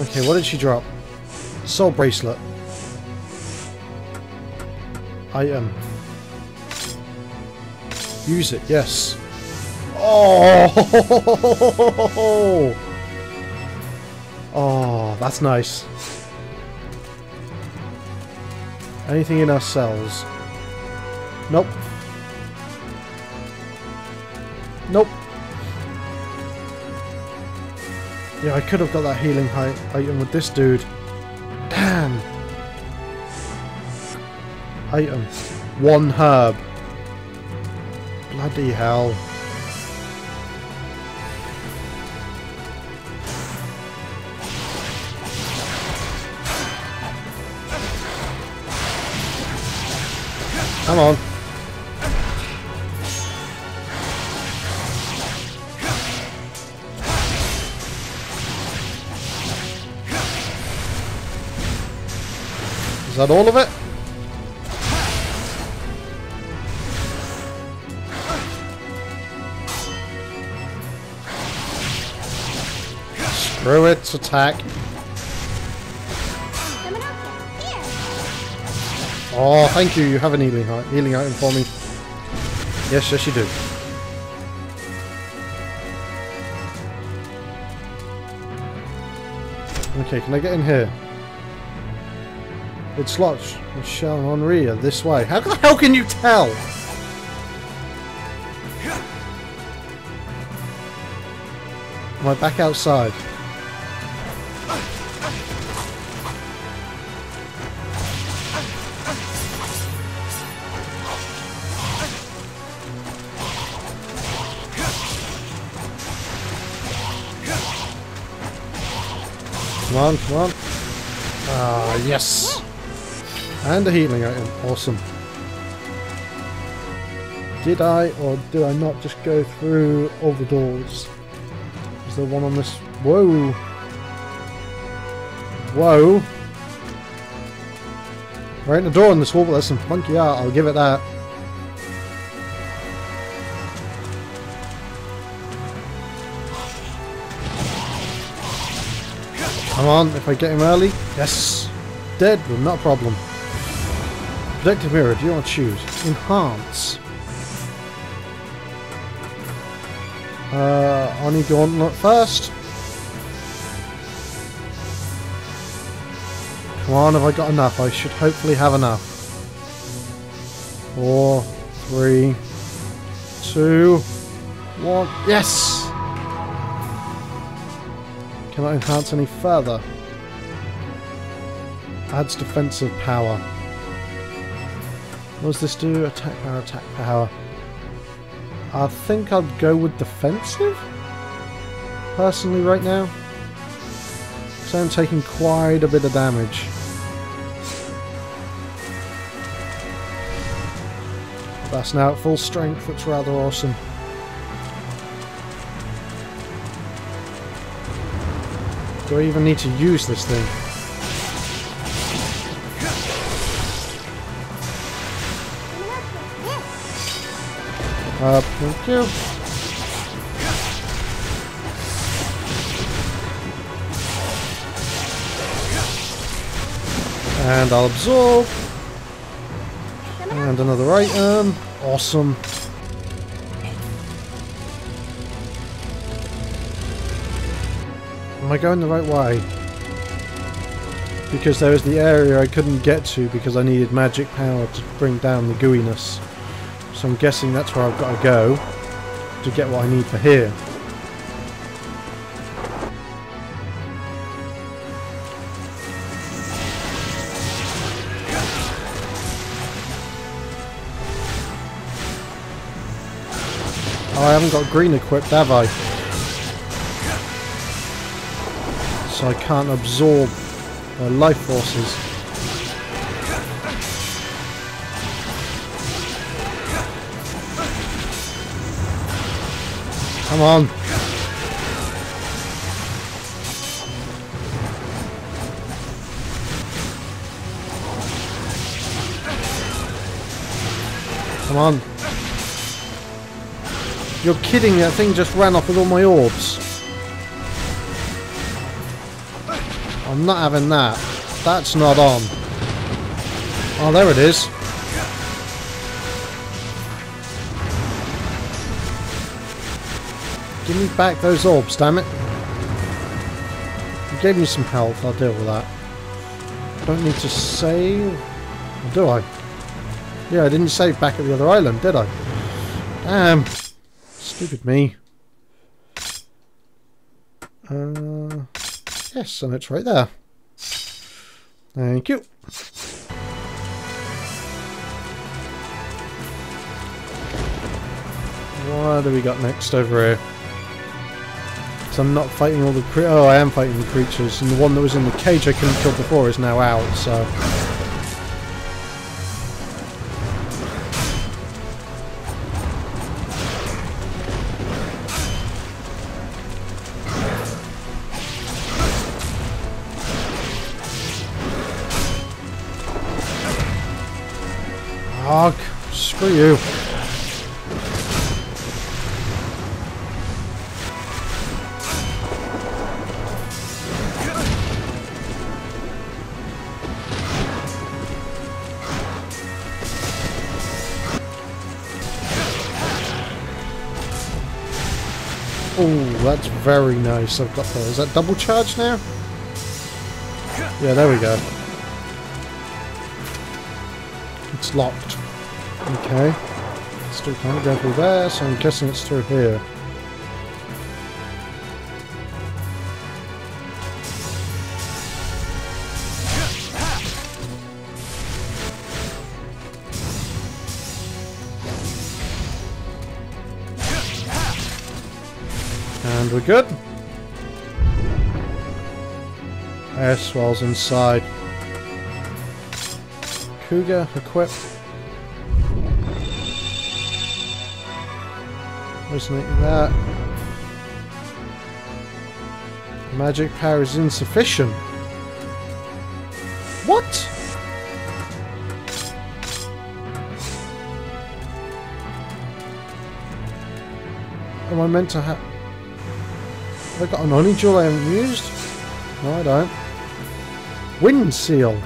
Okay, what did she drop? Soul bracelet. Item. Use it, yes. Oh! Oh, that's nice. Anything in our cells? Nope. Yeah, I could have got that healing item with this dude. Damn. Item. One herb. Bloody hell. Come on. That all of it? Screw it, attack. Oh, thank you. You have an healing, healing item for me. Yes, yes, you do. Okay, can I get in here? It's Lodge. Michelle Henri are this way. How, the hell can you tell? Am I back outside? Come on, come on. Ah, yes. And a healing item. Awesome. Did I or did I not just go through all the doors? Is there one on this? Whoa. Whoa. Right in the door on this wall, there's some funky art, I'll give it that. Come on, if I get him early. Yes. Dead, but not a problem. Protective mirror, do you want to choose? Enhance. Uh, I need Gauntlet first. Come on, have I got enough? I should hopefully have enough. Four, three, two, one. Yes! Cannot enhance any further. Adds defensive power. What does this do? Attack power, attack power. I think I'd go with defensive? Personally right now. So I'm taking quite a bit of damage. That's now at full strength, that's rather awesome. Do I even need to use this thing? Uh, thank you. And I'll absorb. And another item. Awesome. Am I going the right way? Because there was the area I couldn't get to because I needed magic power to bring down the gooiness. So I'm guessing that's where I've got to go to get what I need for here. Oh, I haven't got green equipped, have I? So I can't absorb uh, life forces. Come on. Come on. You're kidding, that thing just ran off with all my orbs. I'm not having that. That's not on. Oh, there it is. Give me back those orbs, damn it. You gave me some health, I'll deal with that. Don't need to save. Or do I? Yeah, I didn't save back at the other island, did I? Damn. Stupid me. Uh, yes, and it's right there. Thank you. What do we got next over here? So I'm not fighting all the Oh, I am fighting the creatures, and the one that was in the cage I couldn't kill before is now out, so... Oh, that's very nice. I've got that. Is that double charge now? Yeah, there we go. It's locked. Okay. Still kind of going through there, so I'm guessing it's through here. And we're good. S whil's inside. Cougar equip. Resonate that. Magic power is insufficient. What? Am I meant to have... I got an Oni jewel I haven't used? No, I don't. Wind seal.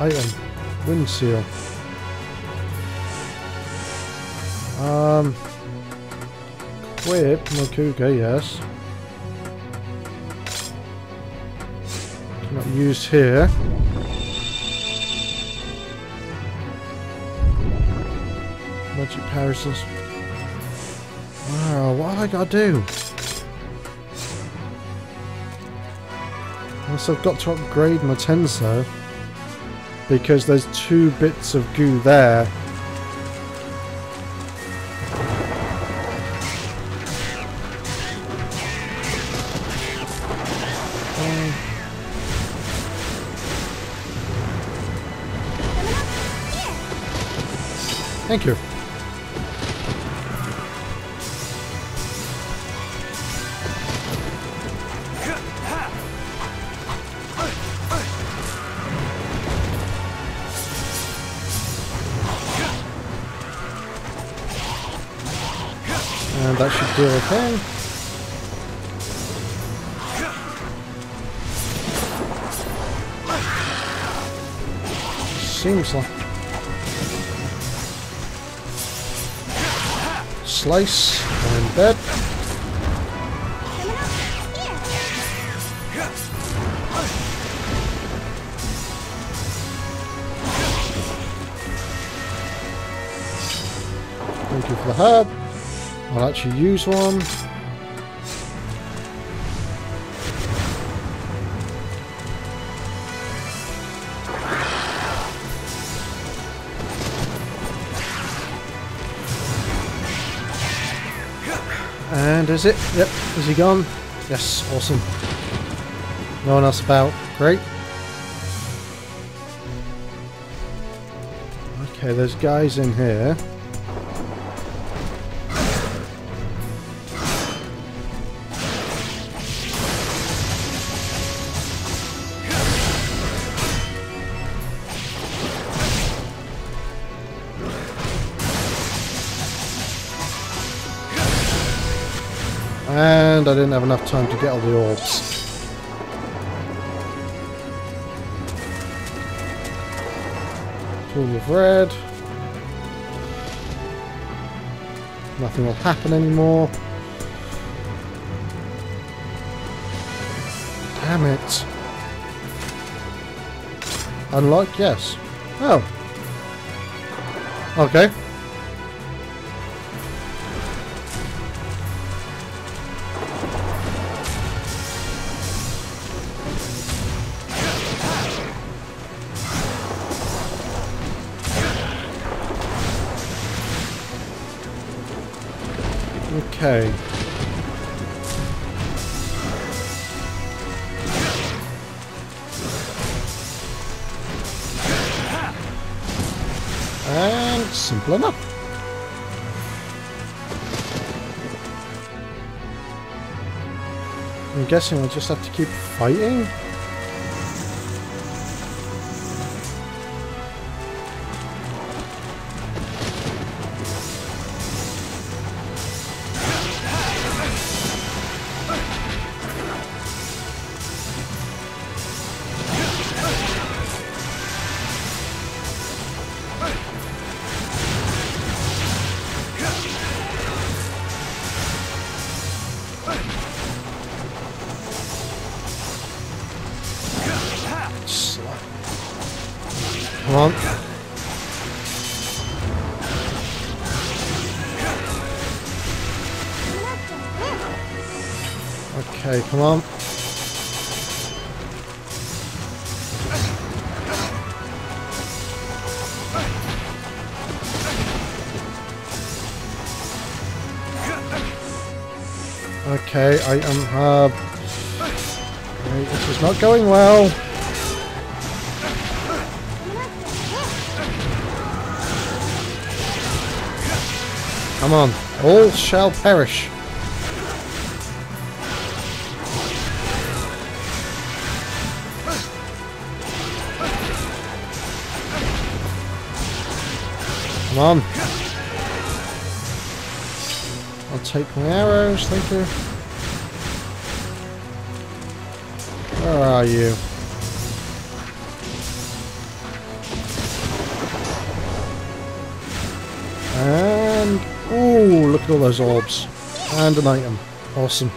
Item. Wind seal. Um. Equip Makuga, yes. Not used here. Magic powers. Wow, what have I got to do? Unless I've got to upgrade my Tenso. Because there's two bits of goo there. Thank you. And that should do okay. Like... Slice, and dead. Thank you for the herb. I'll actually use one. And is it? Yep. Is he gone? Yes. Awesome. No one else about. Great. Okay, there's guys in here. And I didn't have enough time to get all the orbs. Pool of red. Nothing will happen anymore. Damn it. Unlock? Yes. Oh. Okay. Okay. And simple enough. I'm guessing I just have to keep fighting? Come on. Okay, I am, uh... Right, this is not going well. Come on, all shall perish. Come on. I'll take my arrows, thank you. Where are you? And ooh, look at all those orbs. And an item. Awesome.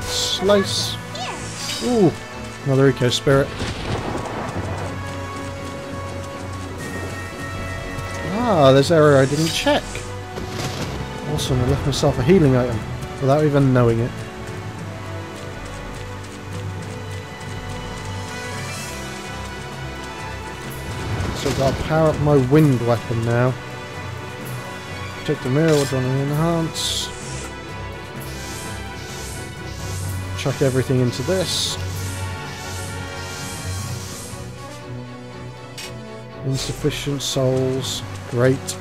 Slice. Ooh, another eco spirit. Ah, there's area I didn't check. Awesome, I left myself a healing item without even knowing it. So to power up my wind weapon now. Take the mirror, we're going to enhance. Chuck everything into this. Insufficient souls. Great.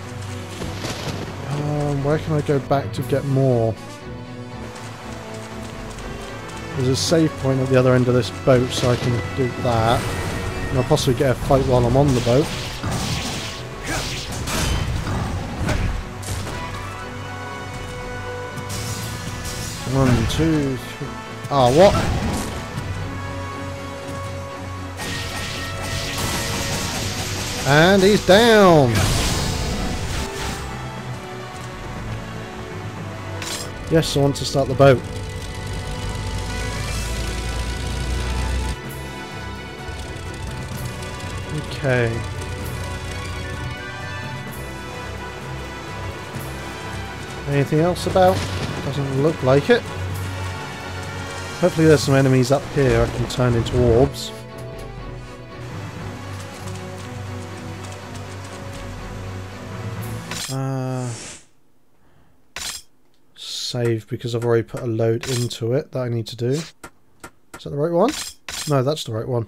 Um, where can I go back to get more? There's a save point at the other end of this boat, so I can do that. And I'll possibly get a fight while I'm on the boat. One, two, three. Ah, what? And he's down! Yes, I want to start the boat. Okay. Anything else about? Doesn't look like it. Hopefully there's some enemies up here I can turn into orbs. Save because I've already put a load into it that I need to do. Is that the right one? No, that's the right one.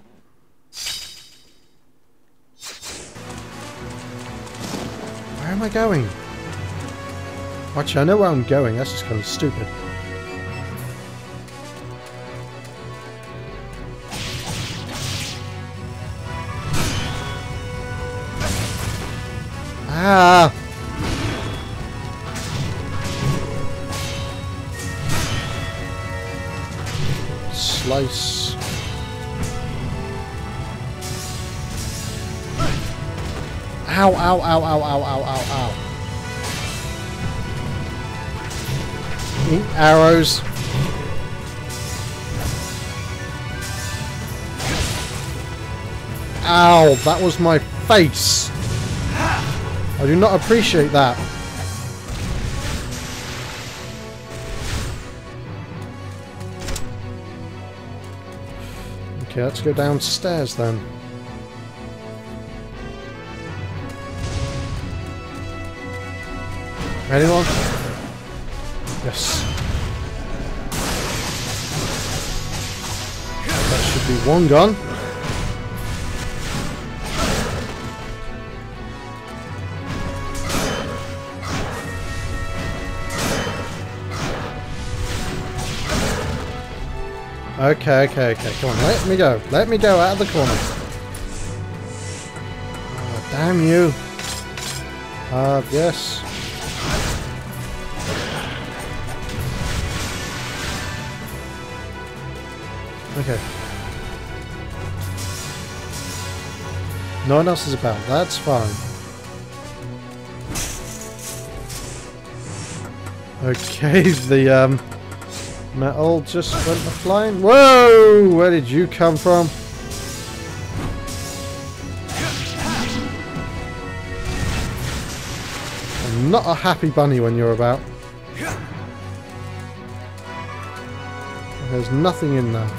Where am I going? Actually, I know where I'm going. That's just kind of stupid. Ah! Slice. Ow, ow, ow, ow, ow, ow, ow, ow. Eat arrows. Ow, that was my face. I do not appreciate that. Okay, let's go downstairs then. Anyone? Yes. That should be one gun. Okay, okay, okay. Come on, let me go. Let me go out of the corner. Oh, damn you. Uh, yes. Okay. No one else is about. That's fine. Okay, the um, metal just went flying. Whoa! Where did you come from? I'm not a happy bunny when you're about. There's nothing in there.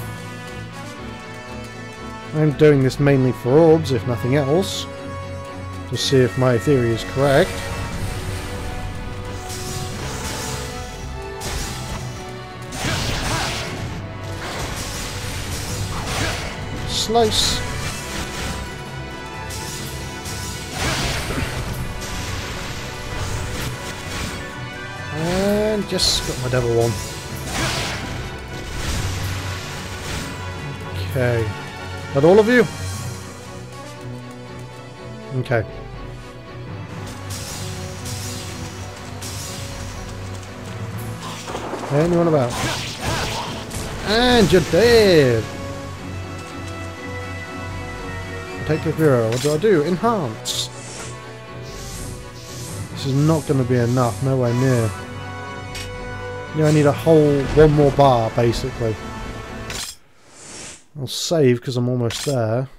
I'm doing this mainly for orbs, if nothing else. To see if my theory is correct. Slice. And just got my devil one. Okay. That all of you? Okay. Anyone about? And you're dead! Take a hero. What do I do? Enhance! This is not going to be enough. Nowhere near. Yeah, I need a whole one more bar, basically. I'll save because I'm almost? There.